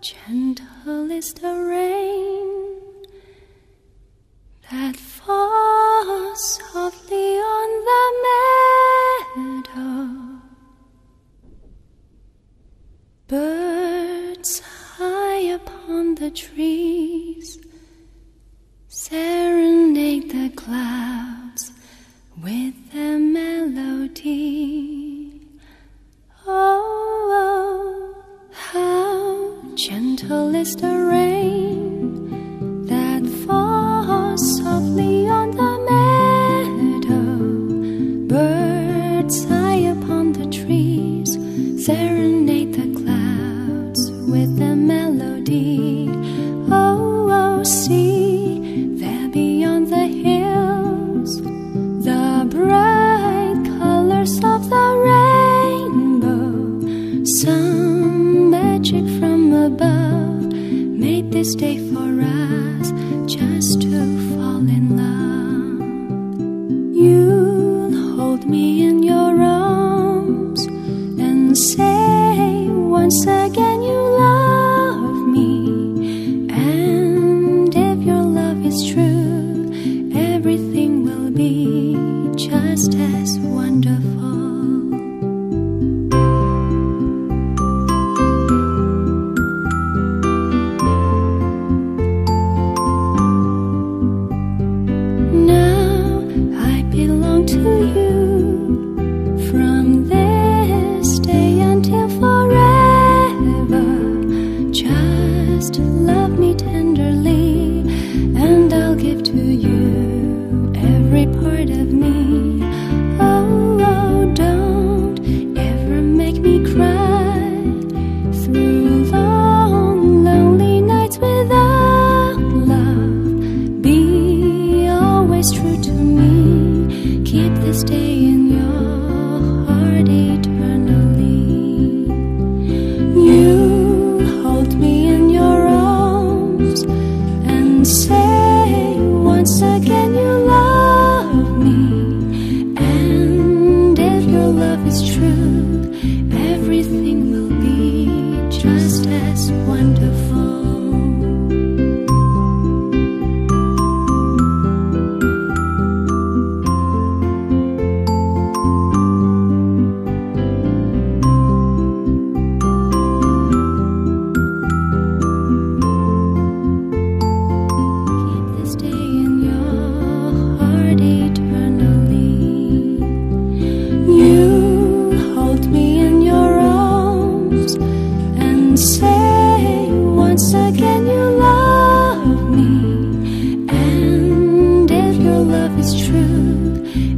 gentle is the rain that falls softly on the meadow. Birds high upon the trees serenade the clouds with their melody. This day for us just to fall in love. You'll hold me in your arms and say once again you love me. And if your love is true, everything will be just as wonderful. Just love me tenderly, and I'll give to you every part of me. Oh, oh, don't ever make me cry through long, lonely nights without love. Be always true to me. Keep this day as wonderful. say once again you love me, and if your love is true.